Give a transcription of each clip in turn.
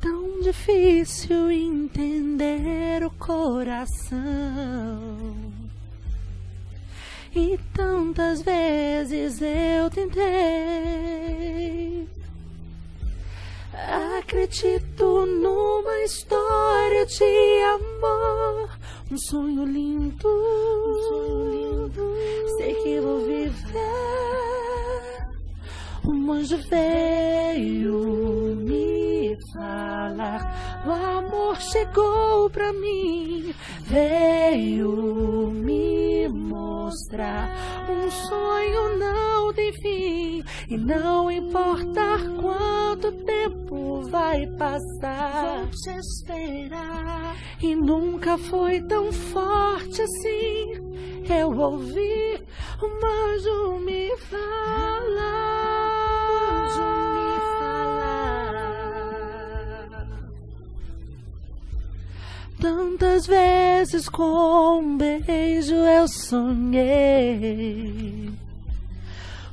Tão difícil entender o coração. E tantas vezes eu tentei. Acredito numa história de amor, um sonho lindo, um sonho lindo. Sei que vou viver. Um anjo veio falar, o amor chegou pra mim, veio me mostrar. Um sonho não tem fim, e não importa quanto tempo vai passar. Vou te esperar. E nunca foi tão forte assim. Eu ouvi um anjo me falar. Tantas vezes com um beijo eu sonhei.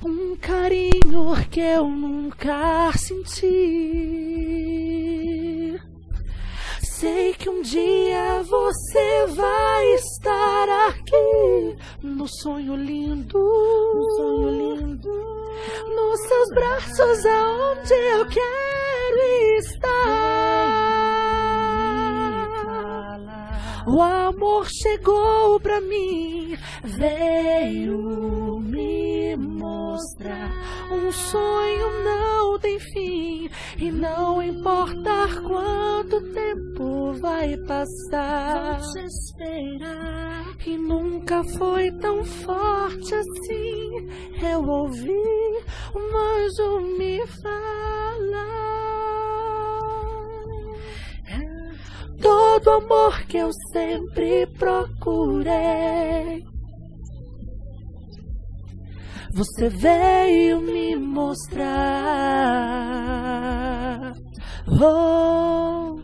Um carinho que eu nunca senti. Sei que um dia você vai estar aqui no sonho lindo, Um sonho lindo. nos seus braços aonde eu quero O amor chegou pra mim, veio me mostrar. Um sonho não tem fim, e não importa quanto tempo vai passar. Vou te esperar. E nunca foi tão forte assim. Eu ouvi um anjo me falar. Todo amor que eu sempre procurei. Você veio me mostrar. Oh,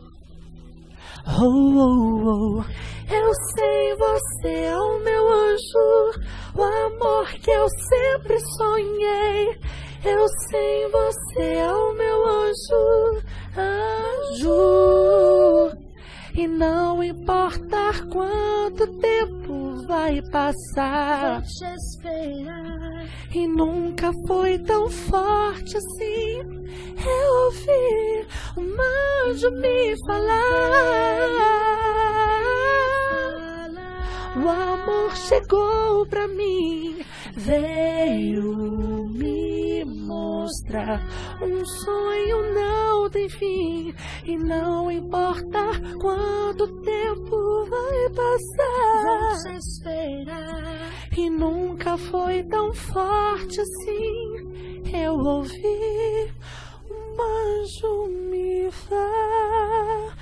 oh, oh, oh. Eu sei, você é o meu anjo, o amor que eu sempre sonhei. Eu sei, você é não importa quanto tempo vai passar. Vou te esperar. E nunca foi tão forte assim. Eu ouvi um anjo me falar. O amor chegou pra mim, veio me mostrar. Um sonho não tem fim, e não importa quanto tempo passar. te esperar. E nunca foi tão forte assim. Eu ouvi um anjo me falar.